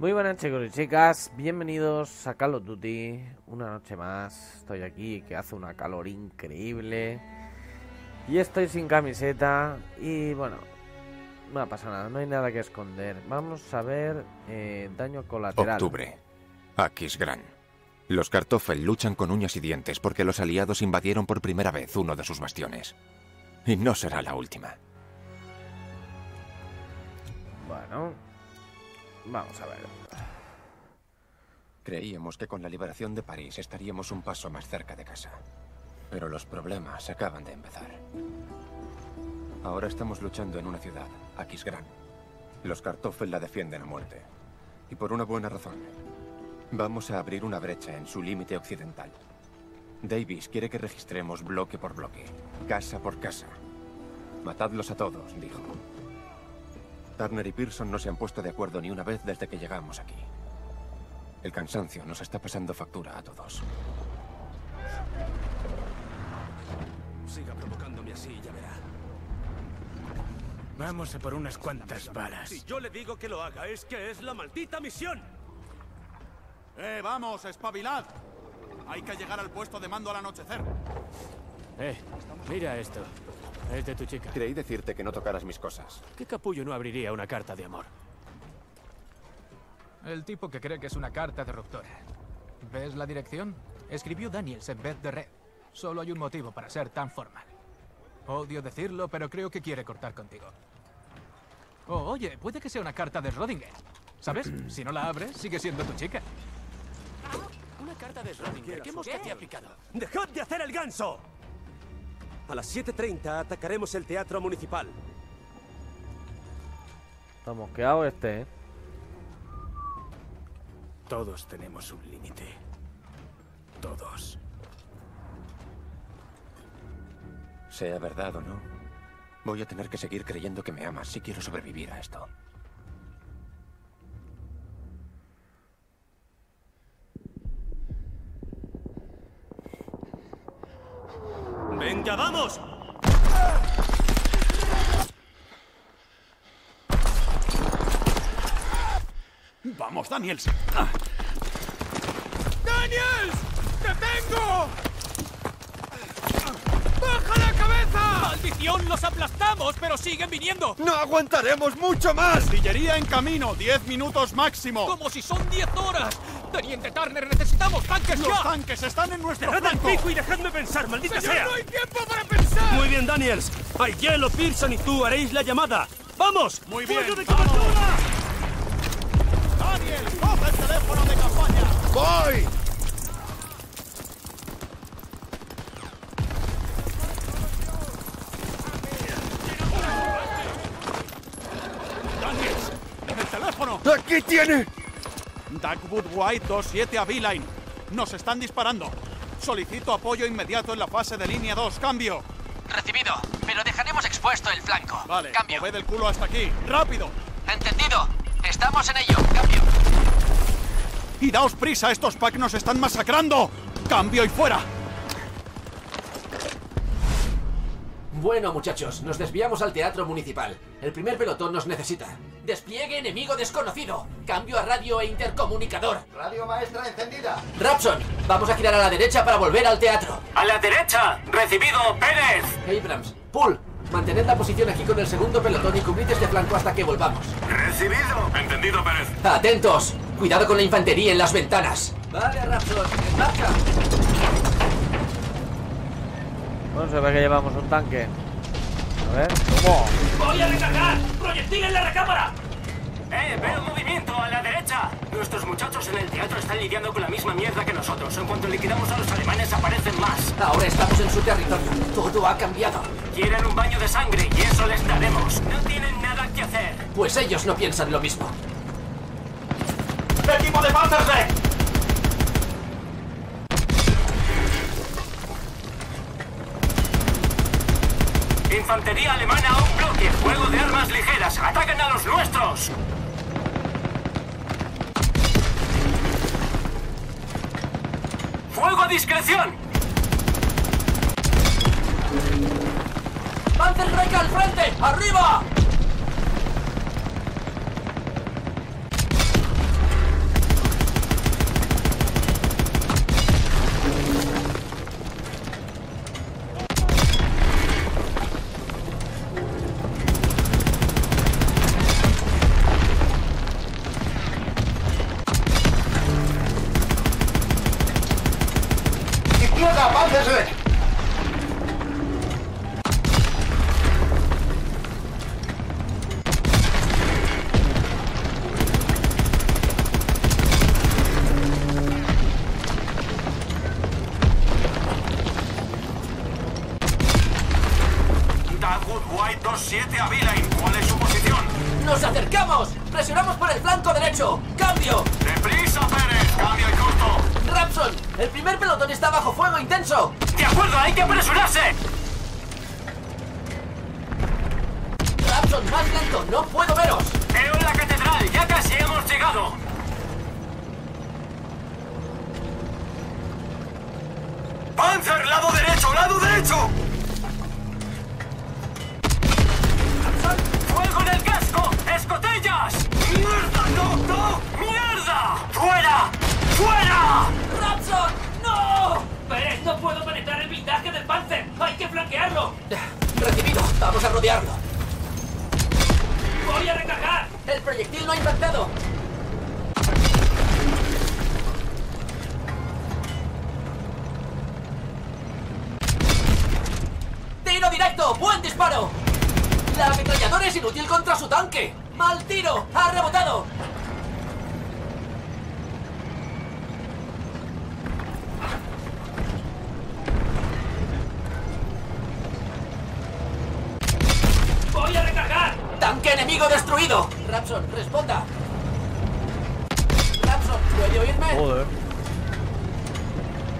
Muy buenas chicos y chicas, bienvenidos a Call of Duty, una noche más, estoy aquí que hace una calor increíble. Y estoy sin camiseta. Y bueno, no pasa nada, no hay nada que esconder, vamos a ver eh, daño colateral. Octubre, Aquisgrán. Los Kartoffel luchan con uñas y dientes porque los aliados invadieron por primera vez uno de sus bastiones. Y no será la última. Bueno, vamos a ver. Creíamos que con la liberación de París estaríamos un paso más cerca de casa. Pero los problemas acaban de empezar. Ahora estamos luchando en una ciudad, Aquisgrán. Los Kartoffel la defienden a muerte. Y por una buena razón. Vamos a abrir una brecha en su límite occidental. Davis quiere que registremos bloque por bloque, casa por casa. Matadlos a todos, dijo. Turner y Pearson no se han puesto de acuerdo ni una vez desde que llegamos aquí. El cansancio nos está pasando factura a todos. Siga provocándome así, ya verá. Vamos a por unas cuantas balas. Si yo le digo que lo haga, es que es la maldita misión. ¡Eh, vamos, espabilad! Hay que llegar al puesto de mando al anochecer. Eh, mira esto. Es de tu chica. Creí decirte que no tocaras mis cosas. ¿Qué capullo no abriría una carta de amor? El tipo que cree que es una carta de ruptura. ¿Ves la dirección? Escribió Daniels en vez de Red. Solo hay un motivo para ser tan formal. Odio decirlo, pero creo que quiere cortar contigo. Oh, oye, puede que sea una carta de Rodinger. ¿Sabes? si no la abres, sigue siendo tu chica. Una carta de Schrödinger. ¿Qué mosca te ha picado? ¡Dejad de hacer el ganso! A las 7.30 atacaremos el teatro municipal. Está mosqueado este, ¿eh? Todos tenemos un límite. Todos. Sea verdad o no, voy a tener que seguir creyendo que me amas si quiero sobrevivir a esto. ¡Venga, vamos! ¡Vamos, Daniels! ¡Daniels! ¡Te tengo! ¡Baja la cabeza! ¡Maldición! ¡Los aplastamos, pero siguen viniendo! ¡No aguantaremos mucho más! Artillería en camino, 10 minutos máximo. ¡Como si son 10 horas! ¡Teniente Turner, necesitamos tanques Los ya! tanques están en nuestro ¡Cerrad pico y dejadme pensar, maldita Señor, sea! no hay tiempo para pensar! Muy bien, Daniels. Hielo, Pearson y tú haréis la llamada. ¡Vamos! Muy bien, ¡Fuego de cobertura! ¡Daniels, coge el teléfono de campaña! ¡Voy! ¡Daniels! ¡El teléfono! ¡Aquí tiene! Dagwood White 27 a B-Line. Nos están disparando. Solicito apoyo inmediato en la fase de línea 2. Cambio. Recibido, pero dejaremos expuesto el flanco. Vale, Cambio. moved el culo hasta aquí. ¡Rápido! Entendido. Estamos en ello. Cambio. ¡Y daos prisa! ¡Estos pack nos están masacrando! ¡Cambio y fuera! Bueno, muchachos, nos desviamos al teatro municipal. El primer pelotón nos necesita. Despliegue enemigo desconocido. Cambio a radio e intercomunicador. Radio maestra encendida. Rapson, vamos a girar a la derecha para volver al teatro. ¡A la derecha! ¡Recibido, Pérez! Abrams, Pull, mantened la posición aquí con el segundo pelotón y cubrid este flanco hasta que volvamos. ¡Recibido! Entendido, Pérez. Atentos, cuidado con la infantería en las ventanas. Vale, Rapson, en marcha. Bueno, se ve que llevamos un tanque. A ver, ¿cómo? ¡Voy a recargar! ¡Proyectil en la recámara! ¡Eh! ¡Veo movimiento a la derecha! Nuestros muchachos en el teatro están lidiando con la misma mierda que nosotros. En cuanto liquidamos a los alemanes, aparecen más. Ahora estamos en su territorio. Todo ha cambiado. Quieren un baño de sangre y eso les daremos. No tienen nada que hacer. Pues ellos no piensan lo mismo. ¡Equipo de Panzerschreck! Infantería alemana a un bloque. Fuego de armas ligeras. ¡Ataquen a los nuestros! ¡Fuego a discreción! ¡Panzerreich al frente! ¡Arriba! útil contra su tanque. ¡Mal tiro! ¡Ha rebotado! ¡Voy a recargar! ¡Tanque enemigo destruido! Rapson, responda. Rapson, ¿puede oírme? Joder.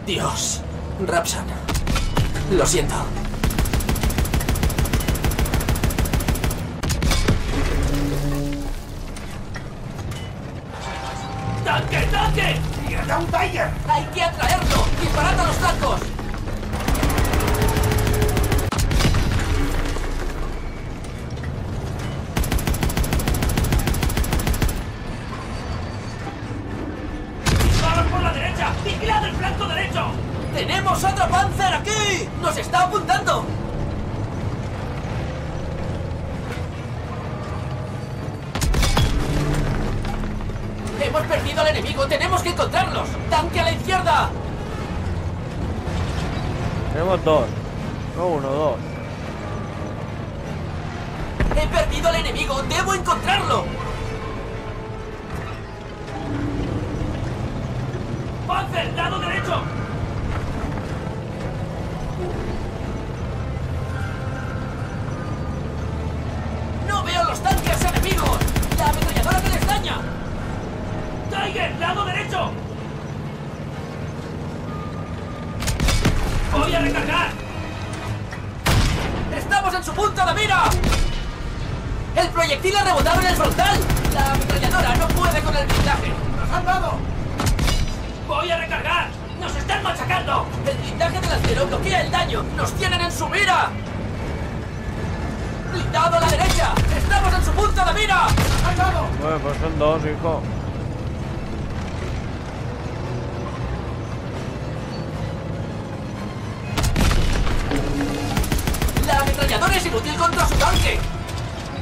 Dios. Rapson. Lo siento. las bloquea el daño! ¡Nos tienen en su mira! ¡Blindado a la derecha! ¡Estamos en su punto de mira! ¡Hay! Bueno, pues son dos, hijo. ¡La ametralladora es inútil contra su tanque!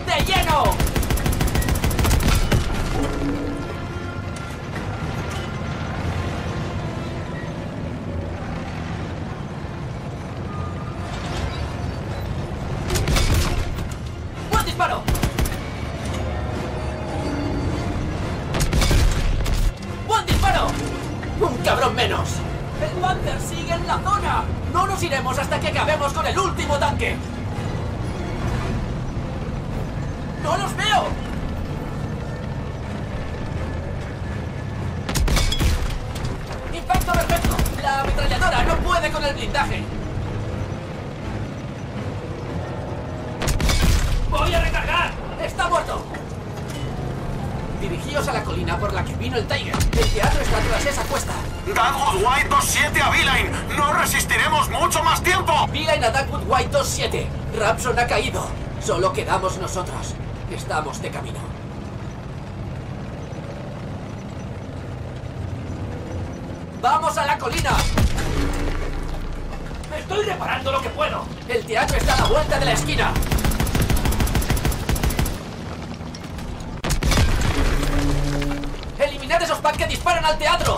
¡De lleno! resistiremos mucho más tiempo! Vila en Attackwood White 2-7. Rapson ha caído. Solo quedamos nosotros. Estamos de camino. ¡Vamos a la colina! Estoy reparando lo que puedo. El teatro está a la vuelta de la esquina. ¡Eliminad esos packs que disparan al teatro!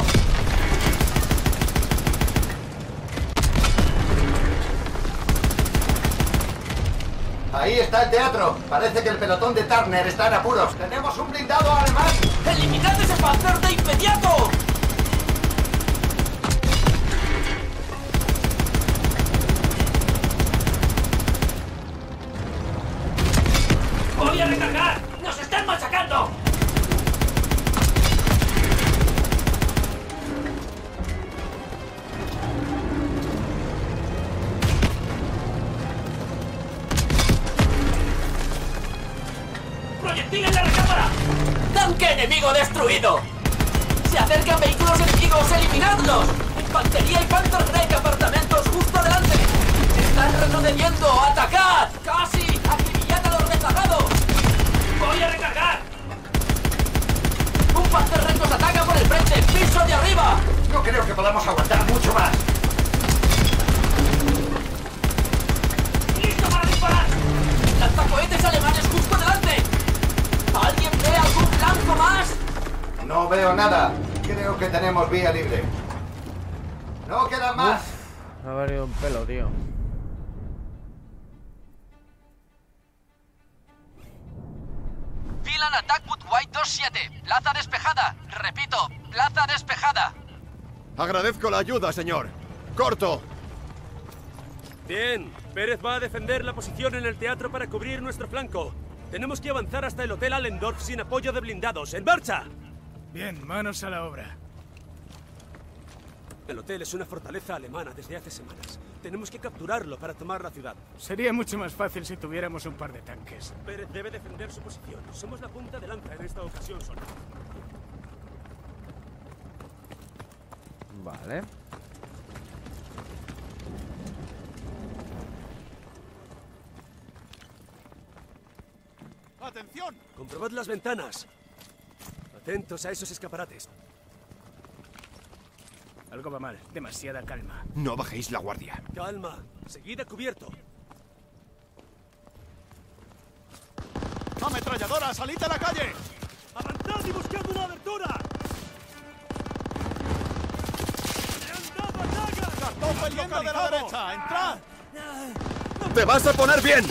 Ahí está el teatro. Parece que el pelotón de Turner está en apuros. ¡Tenemos un blindado alemán! ¡Eliminad ese panzer de inmediato! ¡Infantería y Panther apartamentos justo delante! ¡Están retrocediendo! ¡Atacad! ¡Casi! ¡Acribillad a los rezagados! ¡Voy a recargar! ¡Un Panther Wreck nos ataca por el frente! ¡Piso de arriba! No creo que podamos aguantar mucho más. ¡Listo para disparar! ¡Lanzacohetes alemanes justo delante! ¿Alguien ve algún blanco más? No veo nada. Creo que tenemos vía libre. No queda más. Me ha valido un pelo, tío. Dylan Attack Wood White 27. Plaza despejada. Repito, plaza despejada. Agradezco la ayuda, señor. Corto. Bien, Pérez va a defender la posición en el teatro para cubrir nuestro flanco. Tenemos que avanzar hasta el Hotel Allendorf sin apoyo de blindados. ¡En marcha! Bien, manos a la obra. El hotel es una fortaleza alemana desde hace semanas. Tenemos que capturarlo para tomar la ciudad. Sería mucho más fácil si tuviéramos un par de tanques. Pérez debe defender su posición. Somos la punta de lanza en esta ocasión, soldado. Vale. ¡Atención! Comprobad las ventanas. Atentos a esos escaparates. Algo va mal. Demasiada calma. No bajéis la guardia. Calma. Seguid a cubierto. ¡Ametralladora, salid a la calle! ¡Avanzad y buscad una abertura! ¡Cartón peliendo de la derecha! ¡Entrad! ¡Te vas a poner bien!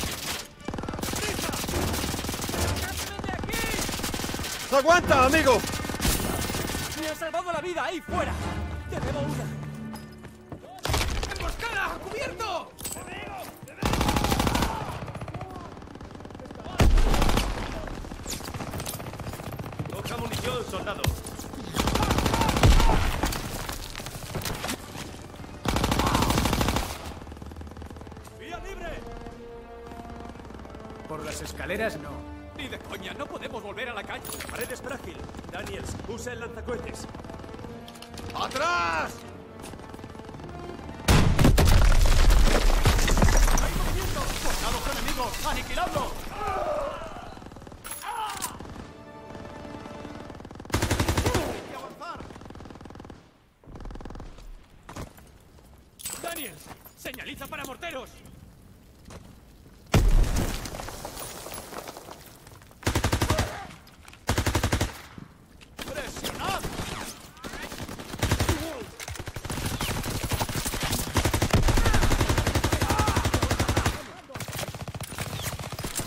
¡Aguanta, amigo! ¡Me ha salvado la vida! ¡Ahí fuera! ¡Vía libre! Por las escaleras no. ¡Ni de coña! ¡No podemos volver a la calle! La pared es frágil. Daniels, usa el lanzacohetes. ¡Atrás! ¡A los enemigos! ¡Aniquiladlos! ¡Hay que avanzar! ¡Daniels! ¡Señaliza para morteros! ¡Presionad!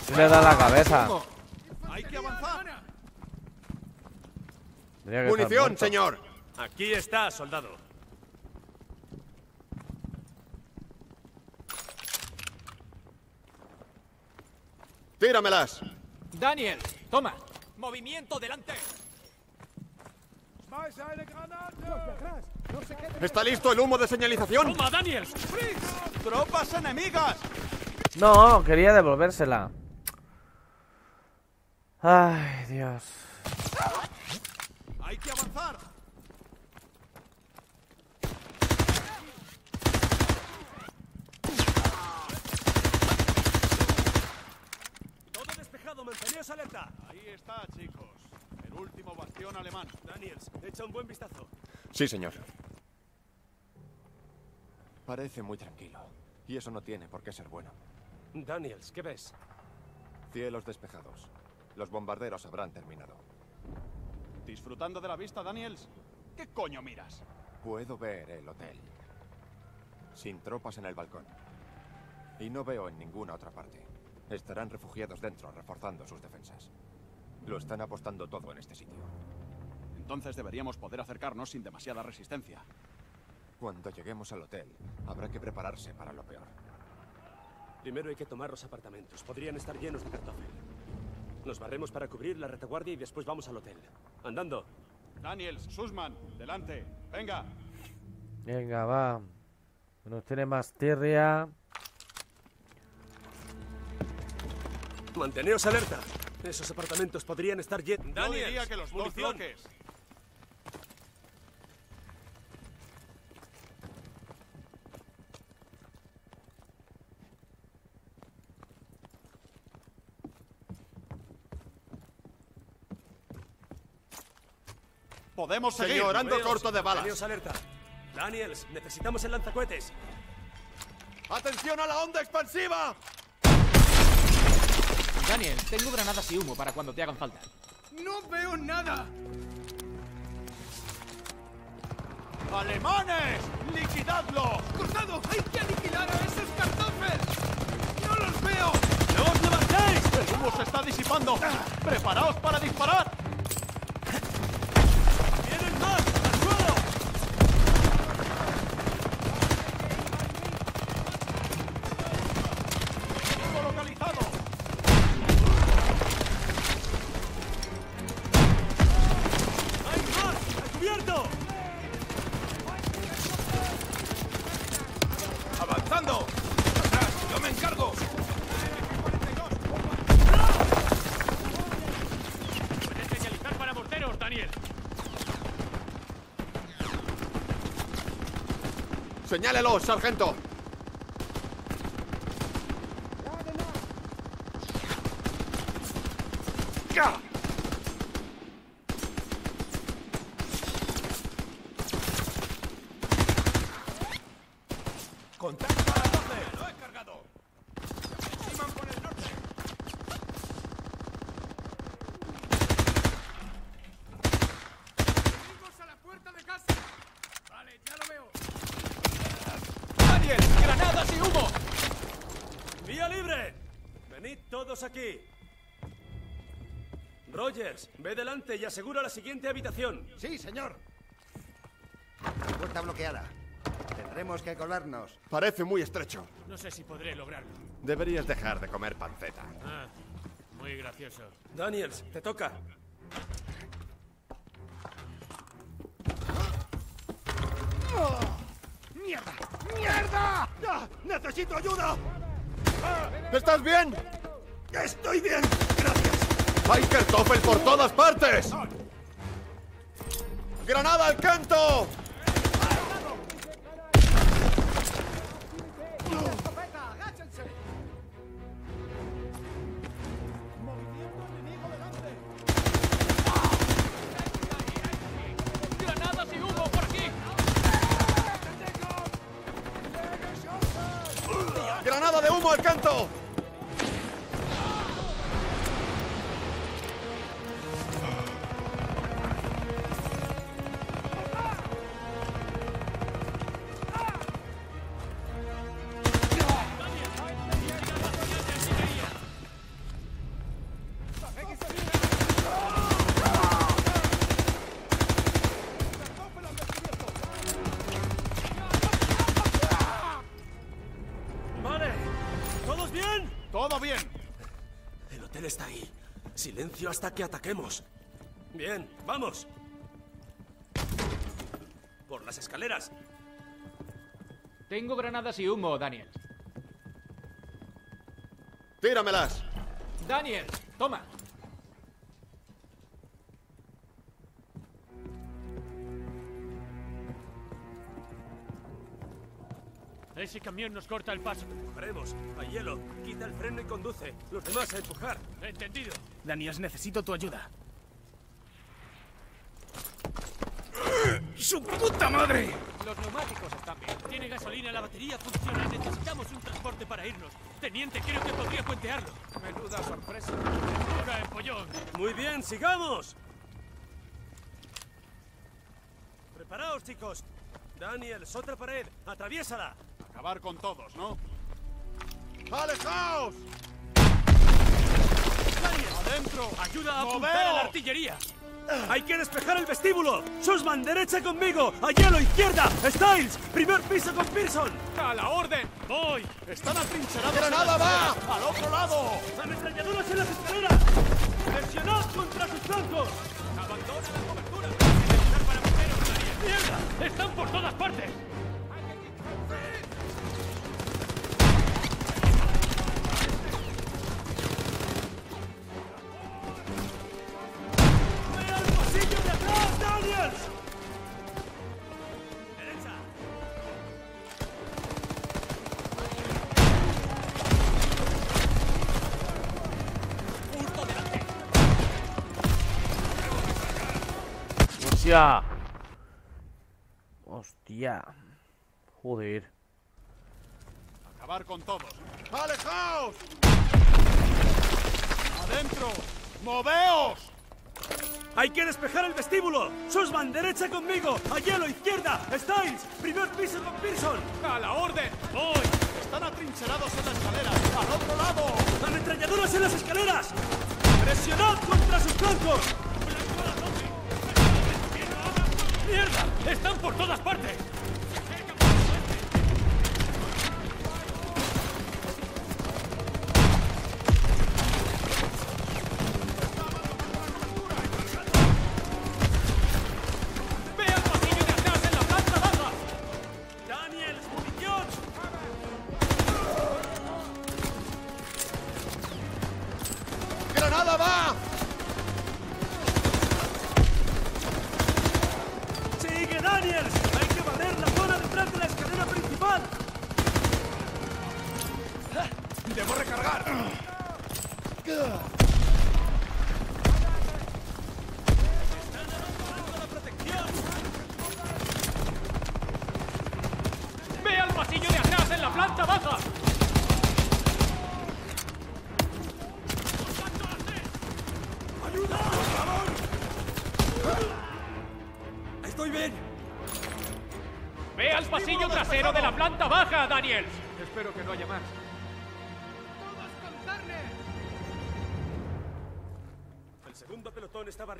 Sí le da la cabeza. ¡Hay que avanzar! Que Munición, señor. Aquí está, soldado. Tíramelas. Daniel, toma. ¡Movimiento delante! ¿Está listo el humo de señalización? ¡Toma, Daniels! ¡Tropas enemigas! No, quería devolvérsela. Ay, Dios. ¡Hay que avanzar! ¡Todo despejado! ¡Manteneos alerta! Ahí está, chicos. El último bastión alemán. Daniels, echa un buen vistazo. Sí, señor. Parece muy tranquilo. Y eso no tiene por qué ser bueno. Daniels, ¿qué ves? Cielos despejados. Los bombarderos habrán terminado. ¿Disfrutando de la vista, Daniels? ¿Qué coño miras? Puedo ver el hotel. Sin tropas en el balcón. Y no veo en ninguna otra parte. Estarán refugiados dentro, reforzando sus defensas. Lo están apostando todo en este sitio. Entonces deberíamos poder acercarnos sin demasiada resistencia. Cuando lleguemos al hotel, habrá que prepararse para lo peor. Primero hay que tomar los apartamentos. Podrían estar llenos de cartofel. Nos barremos para cubrir la retaguardia y después vamos al hotel. Andando. Daniels, Sussman, delante. Venga. Venga, va. Nos tiene más tirria. Manteneos alerta. Esos apartamentos podrían estar llenos. Yo diría que los dos bloques. Podemos seguir. Señor, ando Moveos. corto de balas. Teneos alerta. Daniels, necesitamos el lanzacohetes. ¡Atención a la onda expansiva! Daniel, tengo granadas y humo para cuando te hagan falta. ¡No veo nada! ¡Alemanes! ¡Liquidadlos! ¡Cortado! ¡Hay que aniquilar a esos cartófers! ¡No los veo! ¡No os levantéis! ¡El humo se está disipando! ¡Preparaos para disparar! ¡Señálelo, sargento! ¡Contacto a las 12! ¡Lo he cargado! ¡Aproximan por el norte! ¡Enemigos a la puerta de casa! Vale, ya lo veo. ¡Daniel! ¡Granadas y humo! ¡Vía libre! Venid todos aquí. Rogers, ve delante y asegura la siguiente habitación. Sí, señor. Puerta bloqueada. Tendremos que colarnos. Parece muy estrecho. No sé si podré lograrlo. Deberías dejar de comer panceta. Ah, muy gracioso. Daniels, te toca. ¡Mierda! ¡Mierda! ¡Ah! ¡Necesito ayuda! ¿Estás bien? ¡Estoy bien! ¡Hay kartoffel por todas partes! ¡Granada al canto! ¡Granada de humo al canto! Silencio hasta que ataquemos. Bien, vamos. Por las escaleras. Tengo granadas y humo, Daniel. ¡Tíramelas! Daniel, toma. Ese camión nos corta el paso. Haremos. A hielo. Quita el freno y conduce. Los demás a empujar. Entendido. Daniels, necesito tu ayuda. ¡Su puta madre! Los neumáticos están bien. Tiene gasolina, la batería funciona. Necesitamos un transporte para irnos. Teniente, creo que podría puentearlo. Menuda sorpresa. ¡Hora de pollón! Muy bien, sigamos. Preparaos, chicos. Daniels, otra pared. Atraviésala. Acabar con todos, ¿no? ¡Alejaos! ¡Adentro! ¡Ayuda a ¡No apuntar a la artillería! ¡Hay que despejar el vestíbulo! ¡Susman, derecha conmigo! ¡A hielo, izquierda! ¡Styles! ¡Primer piso con Pearson! ¡A la orden! ¡Voy! ¡Están atrincherados! ¡Granada va! ¡Al otro lado! ¡Ametralladoras en las escaleras! ¡Presionad contra sus flancos! ¡Abandona la cobertura! ¡Mierda! ¡Están por todas partes! ¡Hostia! ¡Hostia! Joder. Acabar con todos. ¡Alejaos! ¡Adentro! ¡Moveos! ¡Hay que despejar el vestíbulo! ¡Susman, derecha conmigo! ¡A hielo, izquierda! ¡Styles! ¡Primer piso con Pearson! ¡A la orden! ¡Voy! ¡Están atrincherados en la escalera! ¡Al otro lado! ¡Ametralladoras en las escaleras! ¡Presionad contra sus flancos! ¡Están por todas partes!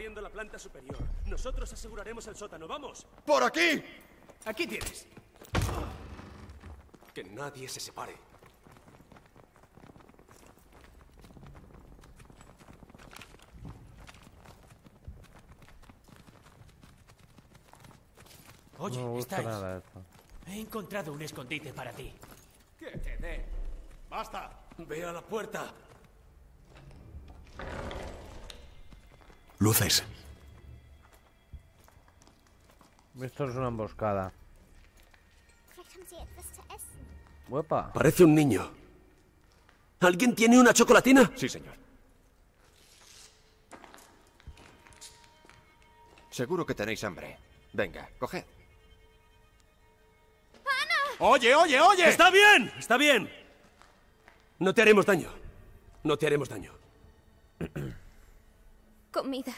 Barriendo la planta superior. Nosotros aseguraremos el sótano. ¡Vamos! ¡Por aquí! Aquí tienes. Que nadie se separe. Oye, No nada esto. he encontrado un escondite para ti. ¡Que te den! ¡Basta! ¡Ve a la puerta! Luces. Esto es una emboscada. Huepa. Parece un niño. ¿Alguien tiene una chocolatina? Sí, señor. Seguro que tenéis hambre. Venga, coged. ¡Oye, oye, oye! ¡Está bien! ¡Está bien! No te haremos daño. No te haremos daño. Comida.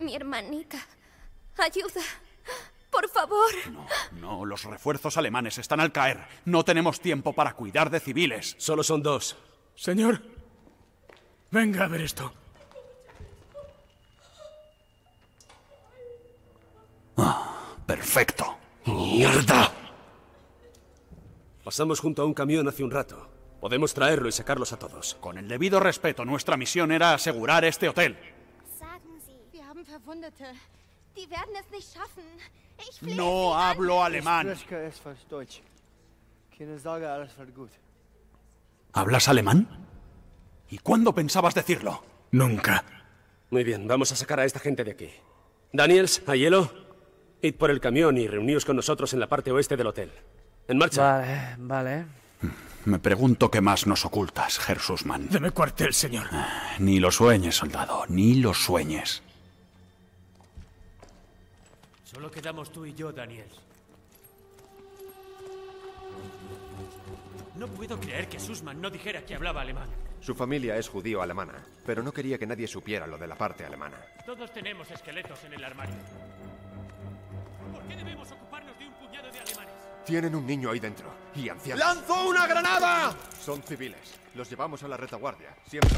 Mi hermanita. Ayuda. Por favor. No, no, los refuerzos alemanes están al caer. No tenemos tiempo para cuidar de civiles. Solo son dos. Señor, venga a ver esto. Perfecto. ¡Mierda! Pasamos junto a un camión hace un rato. Podemos traerlo y sacarlos a todos. Con el debido respeto, nuestra misión era asegurar este hotel. Verwundete. Die werden es nicht schaffen. Ich flehe No Sie hablo alemán. erstfalls Deutsch. Keine Sorge, alles wird gut. ¿Hablas alemán? ¿Y cuándo pensabas decirlo? Nunca. Muy bien, vamos a sacar a esta gente de aquí. Daniels, a hielo. Id por el camión y reuníos con nosotros en la parte oeste del hotel. En marcha. Vale, vale. Me pregunto qué más nos ocultas, Herr Sussman. Deme cuartel, señor. Ni lo sueñes, soldado, ni lo sueñes. Solo quedamos tú y yo, Daniels. No puedo creer que Sussman no dijera que hablaba alemán. Su familia es judío-alemana, pero no quería que nadie supiera lo de la parte alemana. Todos tenemos esqueletos en el armario. ¿Por qué debemos ocuparnos de un puñado de alemanes? Tienen un niño ahí dentro y ancianos. ¡Lanzo una granada! Son civiles. Los llevamos a la retaguardia. Siempre.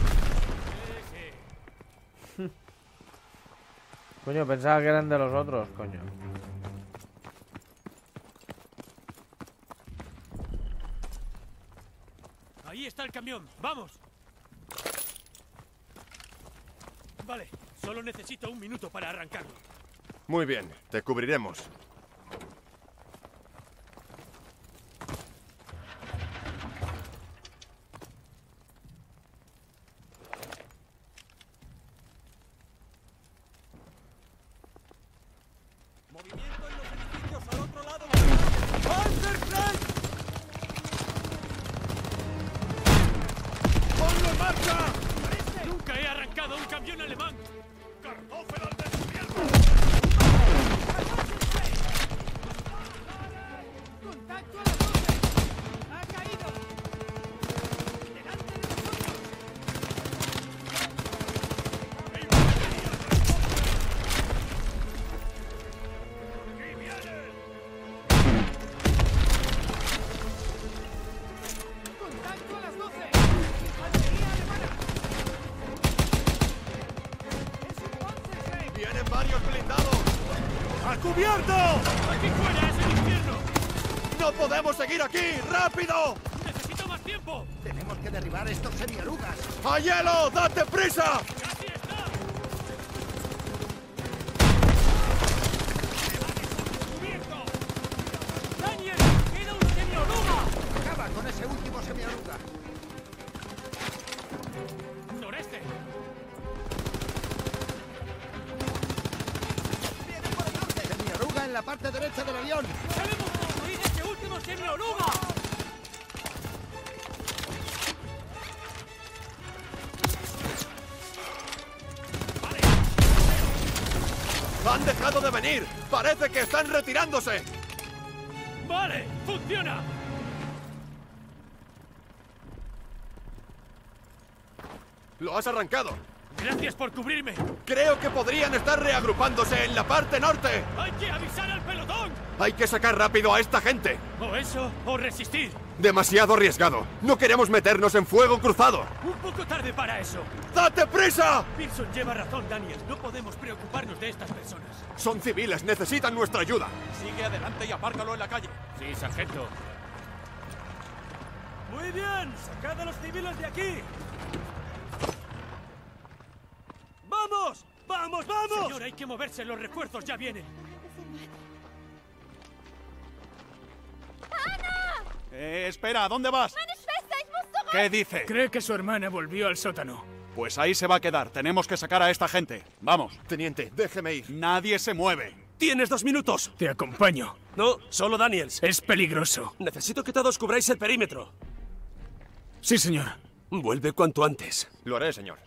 Coño, pensaba que eran de los otros, coño. Ahí está el camión. ¡Vamos! Vale, solo necesito un minuto para arrancarlo. Muy bien, te cubriremos. ¡No podemos seguir aquí! ¡Rápido! ¡Necesito más tiempo! Tenemos que derribar estos semiarugas. ¡A hielo! ¡Date prisa! ¡Casi está! ¡Cubierto! ¡Daniel! ¡Queda un semioruga! Acaba con ese último semiaruga. ¡Noreste! Semiaruga en la parte derecha del avión. ¡Sabemos ¡Han dejado de venir! ¡Parece que están retirándose! ¡Vale! ¡Funciona! ¡Lo has arrancado! ¡Gracias por cubrirme! Creo que podrían estar reagrupándose en la parte norte. ¡Hay que avisar al pelotón! Hay que sacar rápido a esta gente. O eso, o resistir. Demasiado arriesgado. No queremos meternos en fuego cruzado. Un poco tarde para eso. ¡Date prisa! Pearson lleva razón, Daniel. No podemos preocuparnos de estas personas. Son civiles, necesitan nuestra ayuda. Sigue adelante y apárcalo en la calle. Sí, sargento. Muy bien, sacad a los civiles de aquí. ¡Vamos! ¡Vamos, vamos! Señor, hay que moverse, los refuerzos ya vienen. Eh, espera, ¿a dónde vas? ¿Qué dice? Cree que su hermana volvió al sótano. Pues ahí se va a quedar. Tenemos que sacar a esta gente. Vamos. Teniente, déjeme ir. Nadie se mueve. Tienes dos minutos. Te acompaño. No, solo Daniels. Es peligroso. Necesito que todos cubráis el perímetro. Sí, señor. Vuelve cuanto antes. Lo haré, señor.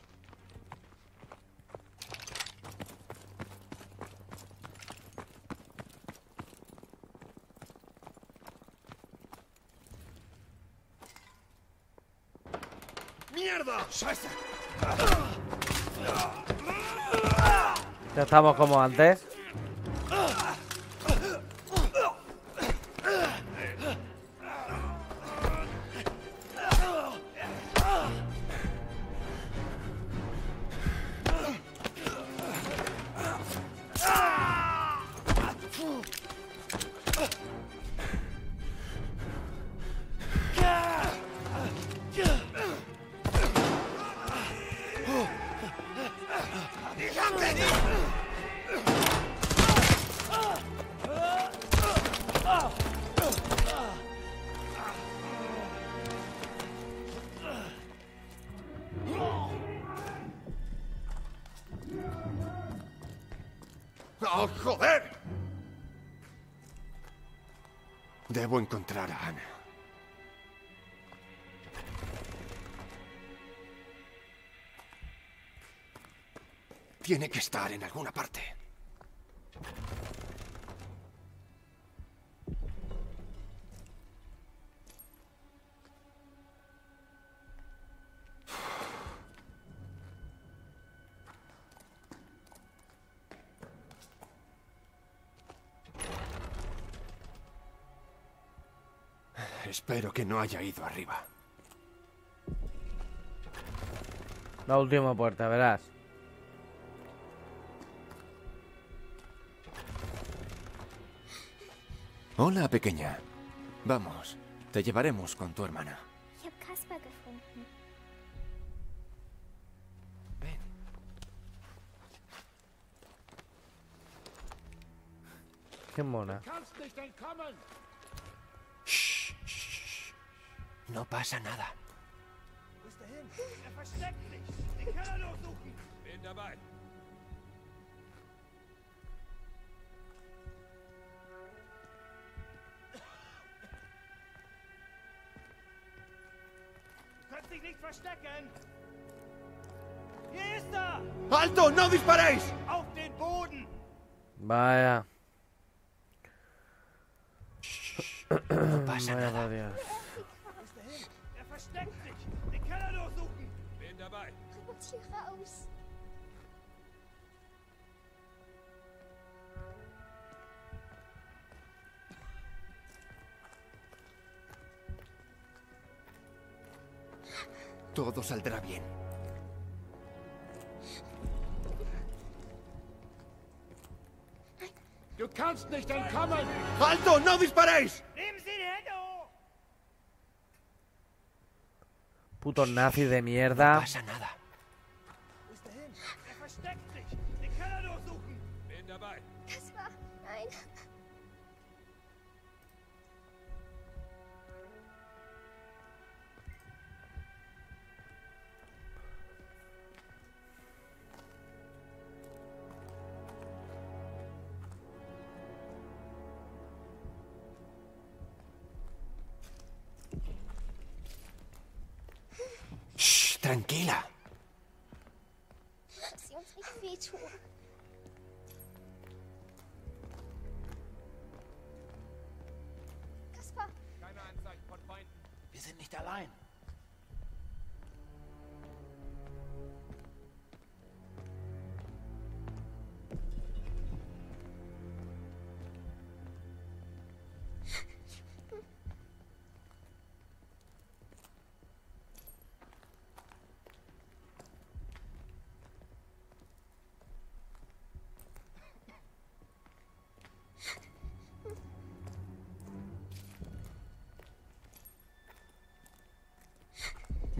¡Mierda! Ya estamos como antes. ¡Oh, joder! Debo encontrar a Ana. Tiene que estar en alguna parte. Espero que no haya ido arriba. La última puerta, verás. Hola, pequeña. Vamos, te llevaremos con tu hermana. Qué mona. No pasa nada. Wo ist er hin? Er versteckt sich. Den Keller durchsuchen. Bin dabei. Kannst dich nicht verstecken. Hier ist er! ¡Alto! ¡No disparéis! Auf den Boden! Vaya. No pasa nada. Dios. Hier raus. Todo saldrá bien. Du kannst nicht entkommen! ¡Alto! ¡No disparéis! Putos nazis de mierda. No pasa nada. Tranquila. Sie uns nicht wehtun.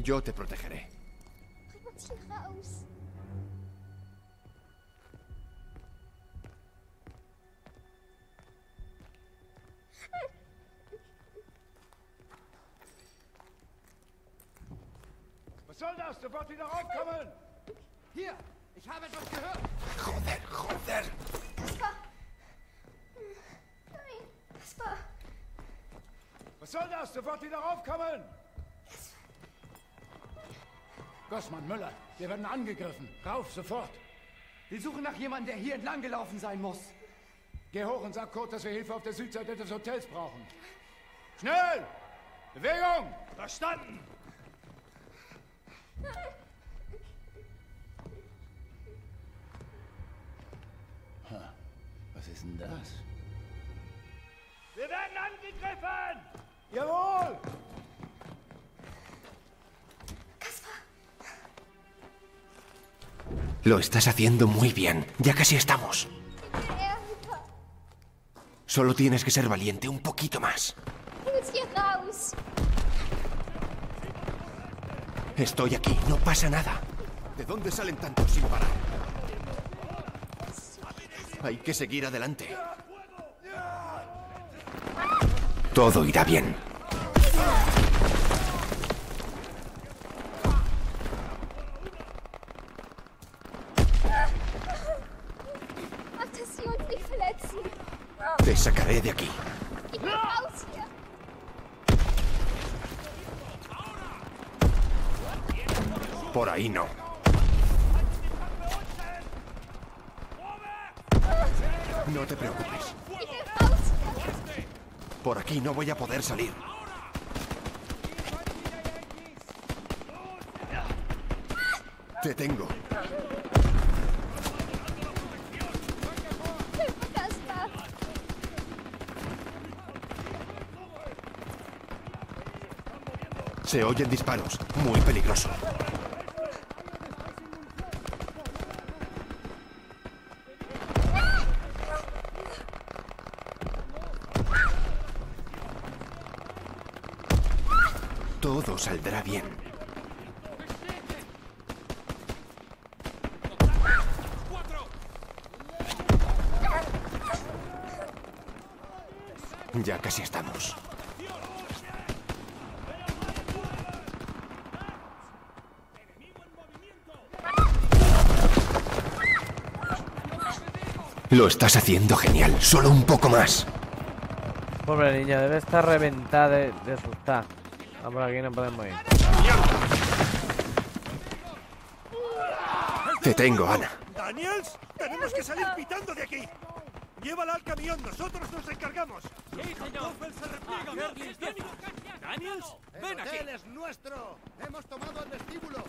Yo te protegeré. bring uns hier raus. Was soll das? Sofort wieder raufkommen! Hier! Ich habe etwas gehört! Joder, joder. Kaspar. Nein, Kaspar. Was soll das? Sofort wieder raufkommen! Gossmann, Müller, wir werden angegriffen. Rauf, sofort! Wir suchen nach jemandem, der hier entlang gelaufen sein muss. Geh hoch und sag Kurt, dass wir Hilfe auf der Südseite des Hotels brauchen. Schnell! Bewegung! Verstanden! Was ist denn das? Wir werden angegriffen! Jawohl! Lo estás haciendo muy bien. Ya casi estamos. Solo tienes que ser valiente un poquito más. Estoy aquí, no pasa nada. ¿De dónde salen tantos sin parar? Hay que seguir adelante. Todo irá bien. Mach, dass sie uns nicht verletzen. Te sacaré de aquí. Por ahí no. No te preocupes. Por aquí no voy a poder salir. Te tengo. Se oyen disparos. Muy peligroso. Todo saldrá bien. Ya casi estamos. Lo estás haciendo genial. Solo un poco más. Pobre niña, debe estar reventada de, de asustar. Ah, por aquí no podemos ir. Te tengo, Ana. ¡Daniels! ¡Tenemos que salir pitando de aquí! Llévala al camión, nosotros nos encargamos. Sí, señor. se repliega. Ah, Daniels, El ven aquí. hotel es nuestro. Hemos tomado el vestíbulo.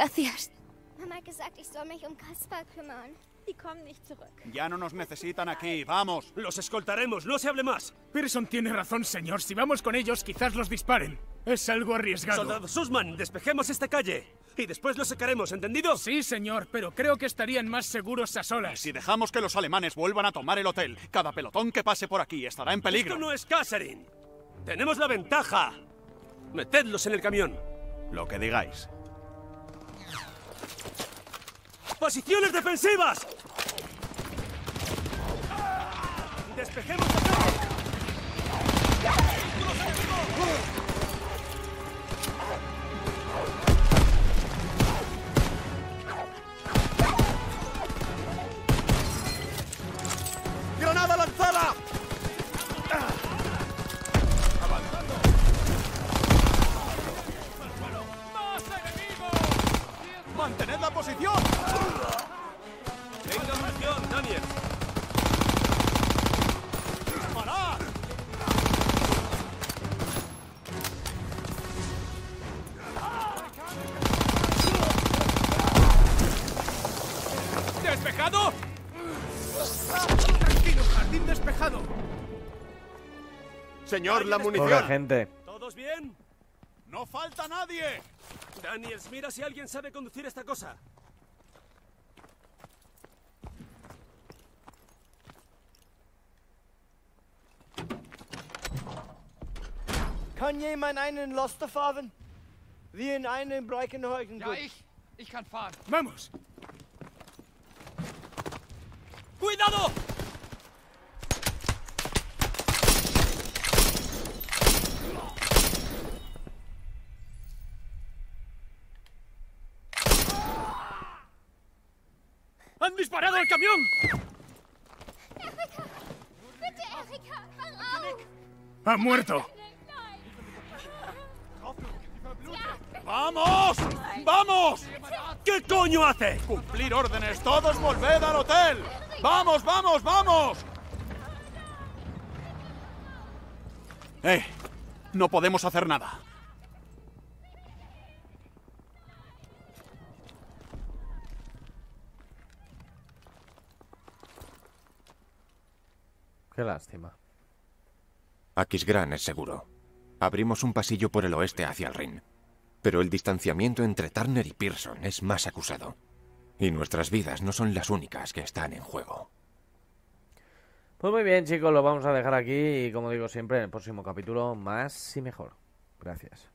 Gracias. Mama hat gesagt, ich soll mich um Kaspar kümmern. Die kommen nicht zurück. Ya no nos necesitan aquí, vamos. Los escoltaremos, no se hable más. Pearson tiene razón, señor. Si vamos con ellos, quizás los disparen. Es algo arriesgado. Soldado Sussman, despejemos esta calle. Y después lo secaremos, ¿entendido? Sí, señor, pero creo que estarían más seguros a solas. Si dejamos que los alemanes vuelvan a tomar el hotel, cada pelotón que pase por aquí estará en peligro. Esto no es Kasserin. Tenemos la ventaja. Metedlos en el camión. Lo que digáis. ¡Posiciones defensivas! ¡Despejemos la Señor, la munición. gente. ¿Todos bien? ¡No falta nadie! Daniels, mira si alguien sabe conducir esta cosa. Kann jemand einen Laster fahren? Wie in einem Breckenhäusen. Ja, ich. Ich kann fahren. Vamos. ¡Cuidado! ¡Han disparado al camión! ¡Ha muerto! ¡Vamos! ¡Vamos! ¿Qué coño hace? ¡Cumplir órdenes! ¡Todos volved al hotel! ¡Vamos, vamos, vamos! ¡Eh! No podemos hacer nada. Qué lástima. Aquisgrán es seguro. Abrimos un pasillo por el oeste hacia el Rin. Pero el distanciamiento entre Turner y Pearson es más acusado. Y nuestras vidas no son las únicas que están en juego. Pues muy bien, chicos, lo vamos a dejar aquí y como digo siempre, en el próximo capítulo más y mejor. Gracias.